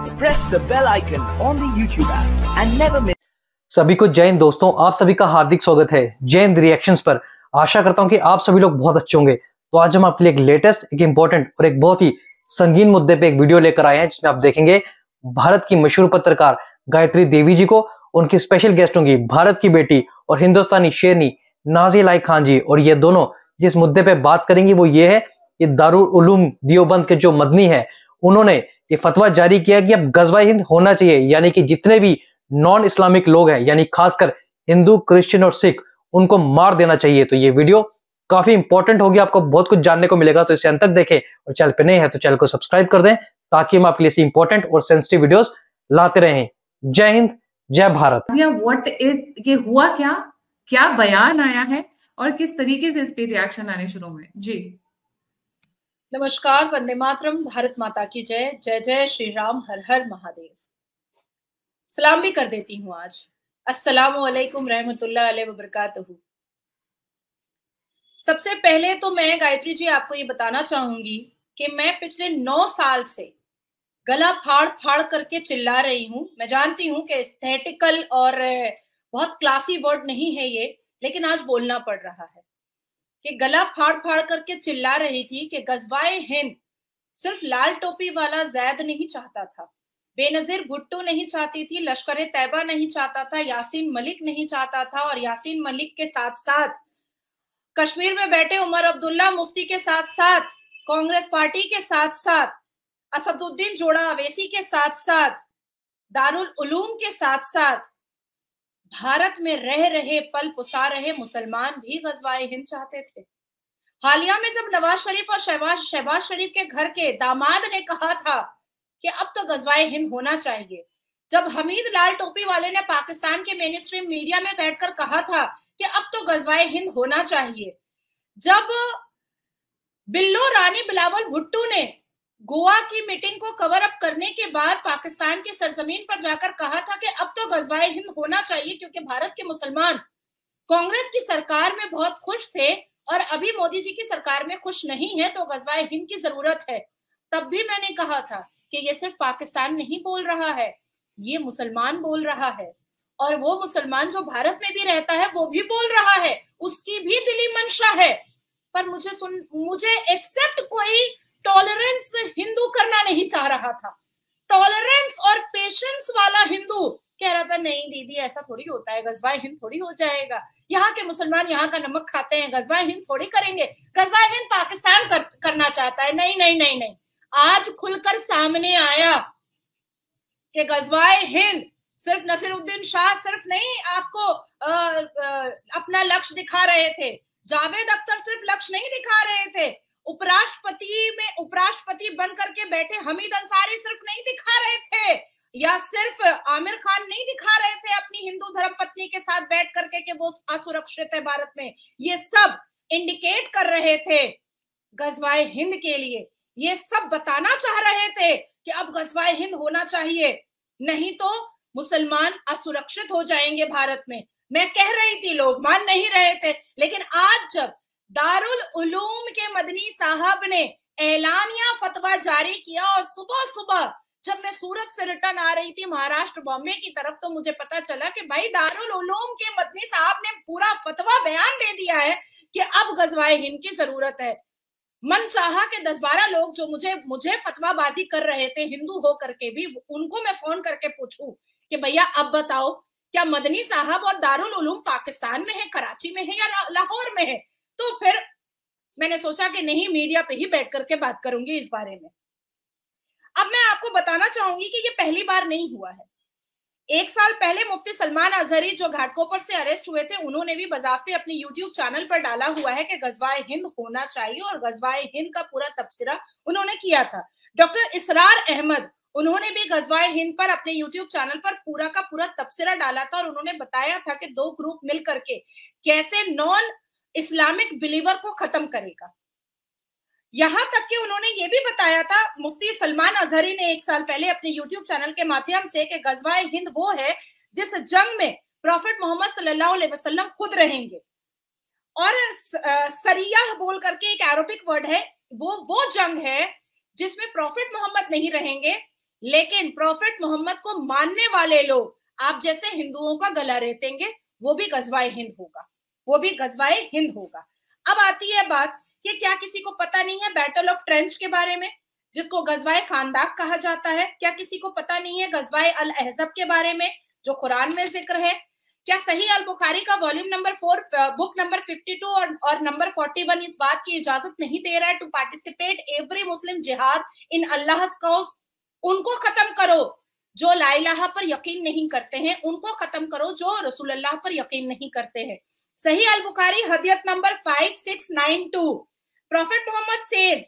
press the bell icon on the YouTube app and never miss सभी को जय हिंद दोस्तों, आप सभी का हार्दिक स्वागत है जय हिंद रिएक्शंस पर। आशा करता हूँ कि आप सभी लोग बहुत अच्छे होंगे। तो आज हम आपके लिए एक लेटेस्ट एक इंपॉर्टेंट और एक बहुत ही संगीन मुद्दे पे एक वीडियो लेकर आए हैं, जिसमें आप देखेंगे भारत की मशहूर पत्रकार गायत्री देवी जी को, उनकी स्पेशल गेस्ट होंगी भारत की बेटी और हिंदुस्तानी शेरनी नाजी लाई खान जी। और ये दोनों जिस मुद्दे पे बात करेंगी वो ये है कि दारुल उलूम दियोबंद के जो मदनी है, उन्होंने ये फतवा जारी किया कि अब गजवा हिंद होना चाहिए, यानी कि जितने भी नॉन इस्लामिक लोग हैं, यानी खासकर हिंदू क्रिश्चियन और सिख उनको मार देना चाहिए। तो ये वीडियो काफ़ी इंपॉर्टेंट होगी, आपको बहुत कुछ जानने को मिलेगा तो इसे अंत तक देखें। और चैनल पे नए हैं तो चैनल को सब्सक्राइब कर दें, ताकि हम आपके लिए इंपॉर्टेंट और सेंसिटिव वीडियोस लाते रहें। जय हिंद, जय भारत। व्हाट इज़ ये हुआ क्या? क्या बयान आया है? और किस तरीके से इस पे रिएक्शन आने शुरू हुए? जी। नमस्कार, वंदे मातरम, भारत माता की जय। जय जय श्री राम, हर हर महादेव। सलाम भी कर देती हूँ आज। अस्सलाम वालेकुम रहमतुल्लाह अलैहि व बरकातहू। सबसे पहले तो मैं, गायत्री जी, आपको ये बताना चाहूँगी कि मैं पिछले नौ साल से गला फाड़ फाड़ करके चिल्ला रही हूँ। मैं जानती हूँ कि एस्थेटिकल और बहुत क्लासी वर्ड नहीं है ये, लेकिन आज बोलना पड़ रहा है। कि गला फाड़ फाड़ करके चिल्ला रही थी कि गजवाए हिंद। सिर्फ़ लाल टोपी वाला जैद नहीं चाहता था। बेनजीर भुट्टो नहीं चाहती थी, लश्कर तैयबा नहीं चाहता था, यासीन मलिक नहीं चाहता था और यासीन मलिक के साथ साथ कश्मीर में बैठे उमर अब्दुल्ला मुफ्ती के साथ साथ, कांग्रेस पार्टी के साथ साथ, असदुद्दीन जोड़ा अवेसी के साथ साथ, दारुल उलूम के साथ साथ भारत में रह रहे पल पुसा रहे मुसलमान भी गजवाए हिंद चाहते थे। हालिया में जब नवाज़ शरीफ और शहबाज शहबाज शरीफ के घर के दामाद ने कहा था कि अब तो गजवाए हिंद होना चाहिए, जब हमीद लाल टोपी वाले ने पाकिस्तान के मेन स्ट्रीम मीडिया में बैठकर कहा था कि अब तो गजवाए हिंद होना चाहिए, जब बिल्लो रानी बिलावल भुट्टू ने गोवा की मीटिंग को कवर अप करने के बाद पाकिस्तान की सरजमीन पर जाकर कहा था कि अब तो गजवाए हिंद होना चाहिए, क्योंकि भारत के मुसलमान कांग्रेस की सरकार में बहुत खुश थे और अभी मोदी जी की सरकार में खुश नहीं है तो गजवाए हिंद की ज़रूरत है। तब भी मैंने कहा था कि ये सिर्फ़ पाकिस्तान नहीं बोल रहा है, ये मुसलमान बोल रहा है। और वो मुसलमान जो भारत में भी रहता है, वो भी बोल रहा है, उसकी भी दिली मंशा है। पर मुझे सुन, मुझे एक्सेप्ट कोई टॉलरेंस हिंदू करना नहीं चाह रहा था। टॉलरेंस और पेशेंस वाला हिंदू कह रहा था नहीं दीदी ऐसा थोड़ी होता है गजवाए हिंद थोड़ी हो जाएगा। यहाँ के मुसलमान यहाँ का नमक खाते हैं गजवाए हिंद थोड़ी करेंगे। गजवाए हिंद पाकिस्तान कर, करना चाहता है। नहीं नहीं नहीं नहीं। आज खुलकर सामने आया कि गजवाए हिंद सिर्फ़ नसीरुद्दीन शाह सिर्फ़ नहीं आपको आ, आ, अपना लक्ष्य दिखा रहे थे। जावेद अख्तर सिर्फ़ लक्ष्य नहीं दिखा रहे थे। उपराष्ट्रपति में उपराष्ट्रपति बन करके बैठे हमीद अंसारी सिर्फ़ नहीं दिखा रहे थे, या सिर्फ़ आमिर खान नहीं दिखा रहे थे अपनी हिंदू धर्म पत्नी के साथ बैठ करके कि वो असुरक्षित है भारत में। ये सब इंडिकेट कर रहे थे गजवाए हिंद के लिए। ये सब बताना चाह रहे थे कि अब गजवाए हिंद होना चाहिए, नहीं तो मुसलमान असुरक्षित हो जाएँगे भारत में। मैं कह रही थी, लोग मान नहीं रहे थे, लेकिन आज जब दारुल उलूम के मदनी साहब ने ऐलानिया फतवा जारी किया और सुबह सुबह जब मैं सूरत से रिटर्न आ रही थी महाराष्ट्र बॉम्बे की तरफ़ तो मुझे पता चला कि भाई दारुल उलूम के मदनी साहब ने पूरा फतवा बयान दे दिया है कि अब गजवाए हिंद की ज़रूरत है। मन चाहा के दस बारह लोग जो मुझे मुझे फतवाबाजी कर रहे थे, हिंदू हो करके भी, उनको मैं फ़ोन करके पूछूँ कि भैया, अब बताओ, क्या मदनी साहब और दारुल उलूम पाकिस्तान में है, कराची में है या लाहौर में है? तो फिर मैंने सोचा कि नहीं मीडिया पे ही बैठ करके बात करूँगी इस बारे में। अब मैं आपको बताना चाहूँगी कि ये पहली बार नहीं हुआ है। एक साल पहले मुफ्ती सलमान अजहरी जो घाटकोपर से अरेस्ट हुए थे, उन्होंने भी बजाफ्ते अपने यूट्यूब चैनल पर डाला हुआ है कि गजवाए हिंद होना चाहिए और गजवाए हिंद का पूरा तबसरा उन्होंने किया था। डॉक्टर इसरार अहमद, उन्होंने भी गजवाए हिंद पर अपने यूट्यूब चैनल पर पूरा का पूरा तबसरा डाला था और उन्होंने बताया था कि दो ग्रुप मिल करके कैसे नॉन इस्लामिक बिलीवर को खत्म करेगा। यहाँ तक कि उन्होंने ये भी बताया था, मुफ्ती सलमान अजहरी ने एक साल पहले अपने यूट्यूब चैनल के माध्यम से कि गजवाए हिंद वो है जिस जंग में प्रॉफिट मोहम्मद सल्लल्लाहु अलैहि वसल्लम खुद रहेंगे। और सरिया बोल करके एक एरोबिक वर्ड है, वो वो जंग है जिसमें प्रॉफिट मोहम्मद नहीं रहेंगे, लेकिन प्रॉफिट मोहम्मद को मानने वाले लोग, आप जैसे हिंदुओं का गला रेतेंगे, वो भी गजवाए हिंद होगा। वो भी गजवाए हिंद होगा। अब आती है बात कि क्या किसी को पता नहीं है बैटल ऑफ़ ट्रेंच के बारे में जिसको गजवाए खानदाक कहा जाता है? क्या किसी को पता नहीं है गजवाए अल अहजब के बारे में जो कुरान में ज़िक्र है? क्या सही अल बुखारी का volume number four book number 52 और, और नंबर 41 इस बात की इजाज़त नहीं दे रहा है टू पार्टिसिपेट एवरी मुस्लिम जिहाद इन अल्लाह उनको खत्म करो जो लाइलाहा पर यकीन नहीं करते हैं उनको खत्म करो जो रसूल अल्लाह पर यकीन नहीं करते हैं। Number five six nine two prophet Muhammad says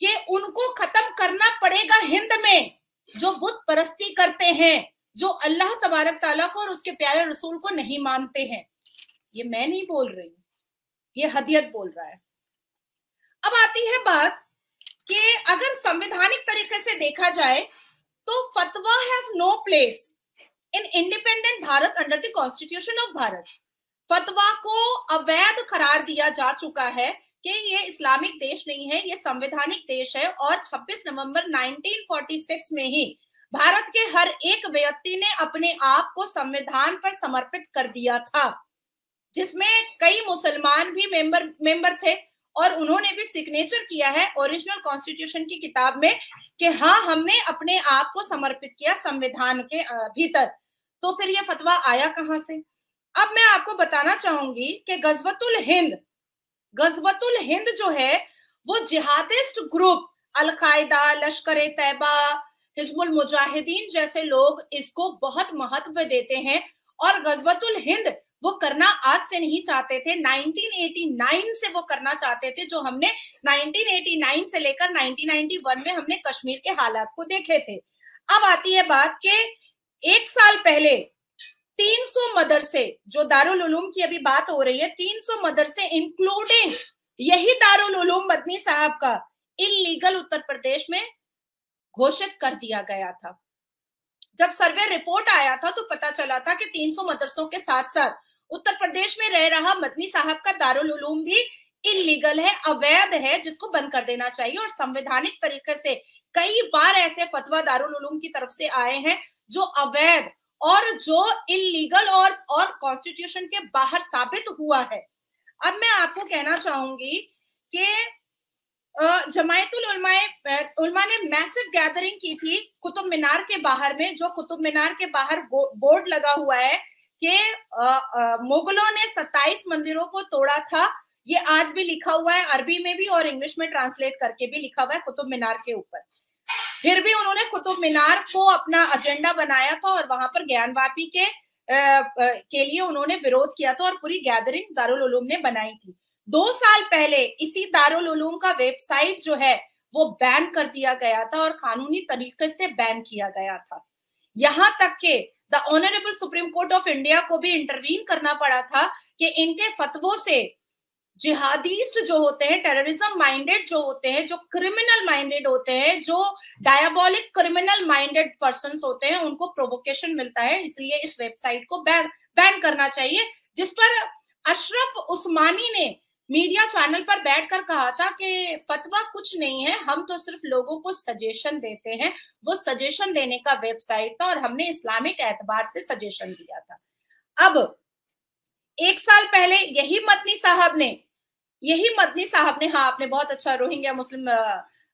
कि उनको खत्म करना पड़ेगा हिंद में, जो बुत परस्ती करते हैं, जो अल्लाह तबारक ताला को और उसके प्यारे रसूल को नहीं मानते हैं। ये मैं नहीं बोल रही ये हदियत बोल रहा है। अब आती है बात कि अगर संवैधानिक तरीके से देखा जाए तो फतवा has no place in independent Bharat under the constitution of Bharat. फतवा को अवैध करार दिया जा चुका है कि ये इस्लामिक देश नहीं है, ये संवैधानिक देश है और 26 नवंबर 1946 में ही भारत के हर एक व्यक्ति ने अपने आप को संविधान पर समर्पित कर दिया था, जिसमें कई मुसलमान भी मेंबर मेंबर थे और उन्होंने भी सिग्नेचर किया है ओरिजिनल कॉन्स्टिट्यूशन की किताब में कि हाँ हमने अपने आप को समर्पित किया संविधान के भीतर। तो फिर ये फतवा आया कहाँ से? अब मैं आपको बताना चाहूँगी कि गजवतुल हिंद गजवतुल हिंद जो है, वो जिहादिस्ट ग्रुप, अलकायदा लश्कर तैयबा हिजबुल मुजाहिदीन जैसे लोग इसको बहुत महत्व देते हैं और गजबतुल हिंद वो करना आज से नहीं चाहते थे। 1989 से वो करना चाहते थे, जो हमने 1989 से लेकर 1991 में हमने कश्मीर के हालात को देखे थे। अब आती है बात के एक साल पहले 300 मदरसे जो दारुल उलूम की अभी बात हो रही है 300 मदरसे इंक्लूडिंग यही दारुल उलूम मदनी साहब का इलीगल उत्तर प्रदेश में घोषित कर दिया गया था। जब सर्वे रिपोर्ट आया था तो पता चला था कि 300 मदरसों के साथ साथ उत्तर प्रदेश में रह रहा मदनी साहब का दारुल उलूम भी इलीगल है, अवैध है, जिसको बंद कर देना चाहिए और संवैधानिक तरीके से कई बार ऐसे फतवा दारुल उलूम की तरफ़ से आए हैं जो अवैध और जो इलीगल और और कॉन्स्टिट्यूशन के बाहर साबित हुआ है। अब मैं आपको कहना चाहूँगी कि जमायतुल उलमा ने मैसिव गैदरिंग की थी कुतुब मीनार के बाहर में, जो कुतुब मीनार के बाहर बोर्ड लगा हुआ है कि मुगलों ने 27 मंदिरों को तोड़ा था। ये आज भी लिखा हुआ है, अरबी में भी और इंग्लिश में ट्रांसलेट करके भी लिखा हुआ है कुतुब मीनार के ऊपर। फिर भी उन्होंने कुतुब मीनार को अपना एजेंडा बनाया था और वहाँ पर ज्ञानवापी के के लिए उन्होंने विरोध किया था और पूरी गैदरिंग दारुल उलूम ने बनाई थी। दो साल पहले इसी दारुल उलूम का वेबसाइट जो है, वो बैन कर दिया गया था और कानूनी तरीके से बैन किया गया था। यहाँ तक के the honourable supreme court of India को भी इंटरवीन करना पड़ा था कि इनके फतवों से जिहादीस्ट जो होते हैं टेररिज्म माइंडेड जो होते हैं, जो क्रिमिनल माइंडेड होते हैं, जो डायबोलिक क्रिमिनल माइंडेड पर्सन होते हैं, उनको प्रोवोकेशन मिलता है, इसलिए इस वेबसाइट को बैन बैन करना चाहिए, जिस पर अशरफ उस्मानी ने मीडिया चैनल पर बैठकर कहा था कि फतवा कुछ नहीं है, हम तो सिर्फ़ लोगों को सजेशन देते हैं, वो सजेशन देने का वेबसाइट था और हमने इस्लामिक एतबार से सजेशन दिया था। अब, एक साल पहले यही मतनी साहब ने यही मदनी साहब ने हाँ आपने बहुत अच्छा रोहिंग्या मुस्लिम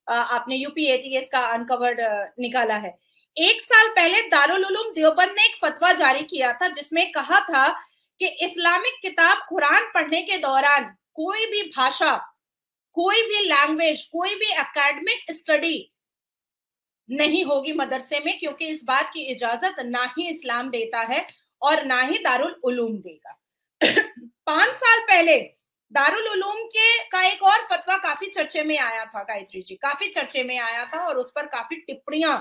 आपने यूपी एटीएस का अनकवर्ड निकाला है। एक साल पहले दारुल देवबंद ने एक फतवा जारी किया था जिसमें कहा था कि इस्लामिक किताब कुरान पढ़ने के दौरान कोई भी भाषा, कोई भी लैंग्वेज कोई भी एकेडमिक स्टडी नहीं होगी मदरसे में क्योंकि इस बात की इजाज़त ना ही इस्लाम देता है और ना ही दारुल उलूम देगा। पाँच साल पहले दारुल उलूम के का एक और फतवा काफ़ी चर्चे में आया था, गायत्री जी। काफ़ी चर्चे में आया था और उस पर काफ़ी टिप्पणियाँ,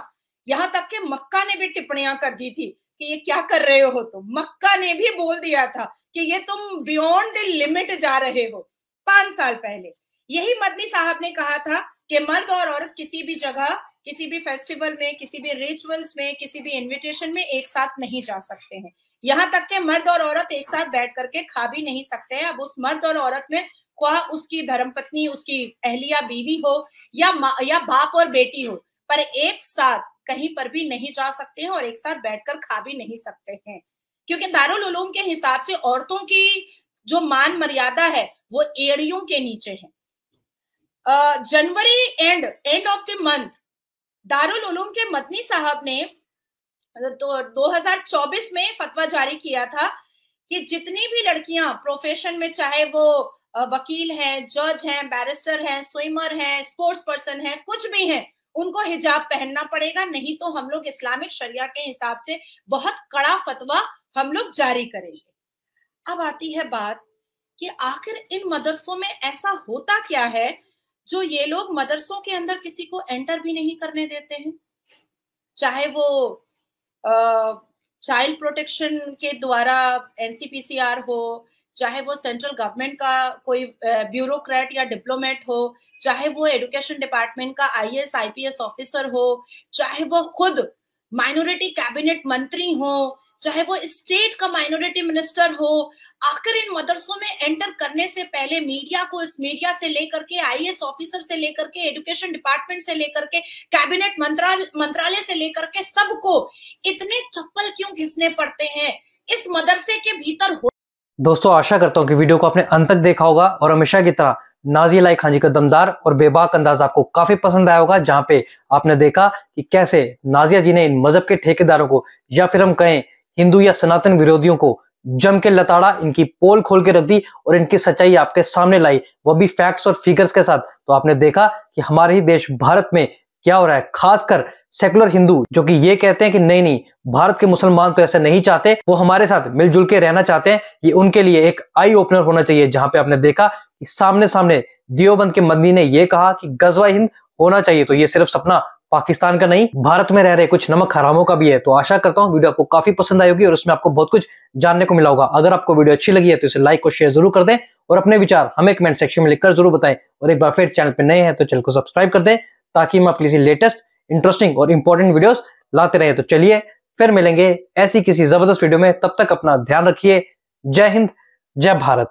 यहाँ तक कि मक्का ने भी टिप्पणियाँ कर दी थी कि ये क्या कर रहे हो तुम। मक्का ने भी बोल दिया था कि ये तुम बियॉन्ड द लिमिट जा रहे हो, पाँच साल पहले। यही मदनी साहब ने कहा था कि मर्द और औरत किसी भी जगह, किसी भी फेस्टिवल में, किसी भी रिचुअल्स में, किसी भी इनविटेशन में एक साथ नहीं जा सकते हैं। यहाँ तक के मर्द और औरत एक साथ बैठ करके खा भी नहीं सकते हैं। अब उस मर्द और औरत में वह उसकी धर्मपत्नी, उसकी अहलिया, बीवी हो या या बाप और बेटी हो, पर एक साथ कहीं पर भी नहीं जा सकते हैं और एक साथ बैठकर खा भी नहीं सकते हैं। क्योंकि दारुल उलूम के हिसाब से औरतों की जो मान मर्यादा है, वो एड़ियों के नीचे है। January end end of the month Darul Uloom के मदनी साहब ने तो 2024 में फतवा जारी किया था कि जितनी भी लड़कियाँ प्रोफेशन में, चाहे वो वकील हैं जज हैं बैरिस्टर हैं स्विमर हैं स्पोर्ट्स पर्सन हैं, कुछ भी हैं, उनको हिजाब पहनना पड़ेगा, नहीं तो हम लोग इस्लामिक शरिया के हिसाब से बहुत कड़ा फतवा हम लोग जारी करेंगे। अब आती है बात कि आखिर इन मदरसों में ऐसा होता क्या है जो ये लोग मदरसों के अंदर किसी को एंटर भी नहीं करने देते हैं? चाहे वो चाइल्ड प्रोटेक्शन के द्वारा एनसीपीसीआर हो, चाहे वो सेंट्रल गवर्नमेंट का कोई ब्यूरोक्रेट या डिप्लोमेट हो, चाहे वो एजुकेशन डिपार्टमेंट का आईएएस आईपीएस ऑफिसर हो, चाहे वो खुद माइनॉरिटी कैबिनेट मंत्री हो, चाहे वो स्टेट का माइनॉरिटी मिनिस्टर हो आखिर इन मदरसों में एंटर करने से पहले मीडिया को इस मीडिया से लेकर के आईएएस ऑफिसर से लेकर के एजुकेशन डिपार्टमेंट से लेकर के कैबिनेट मंत्रालय से लेकर के सबको इतने चप्पल क्यों घिसने पड़ते हैं? इस मदरसे के भीतर हो दोस्तों, आशा करता हूँ कि वीडियो को आपने अंत तक देखा होगा और हमेशा की तरह नाजी लाई खान जी, का दमदार और बेबाक अंदाज आपको काफ़ी पसंद आया होगा, जहाँ पे आपने देखा कि कैसे नाजिया जी ने इन मज़हब के ठेकेदारों को या फिर हम कहें हिंदू या सनातन विरोधियों को जम के लताड़ा इनकी पोल खोल के रख दी और इनकी सच्चाई आपके सामने लाई। वो भी फैक्ट्स और फिगर्स के साथ। तो आपने देखा कि हमारे ही देश भारत में क्या हो रहा है? खासकर सेकुलर हिंदू, जो कि ये कहते हैं कि नहीं नहीं, भारत के मुसलमान तो ऐसे नहीं चाहते। वो हमारे साथ मिलजुल के रहना चाहते हैं। ये उनके लिए एक आई ओपनर होना चाहिए, जहाँ पे आपने देखा कि सामने सामने दियोबंद के मदनी ने यह कहा कि गजवा हिंद होना चाहिए। तो ये सिर्फ़ सपना पाकिस्तान का नहीं, भारत में रह रहे कुछ नमक हरामों का भी है तो आशा करता हूँ वीडियो आपको काफ़ी पसंद आएगी और उसमें आपको बहुत कुछ जानने को मिला होगा। अगर आपको वीडियो अच्छी लगी है तो इसे लाइक और शेयर ज़रूर कर दें और अपने विचार हमें कमेंट सेक्शन में लिखकर ज़रूर बताएँ। और एक बार फिर चैनल पर नए हैं तो चैनल को सब्सक्राइब कर दें ताकि मैं अपनी लेटेस्ट इंटरेस्टिंग और इंपॉर्टेंट वीडियो लाते रहे। तो चलिए, फिर मिलेंगे ऐसी किसी ज़बरदस्त वीडियो में। तब तक अपना ध्यान रखिए। जय हिंद, जय भारत।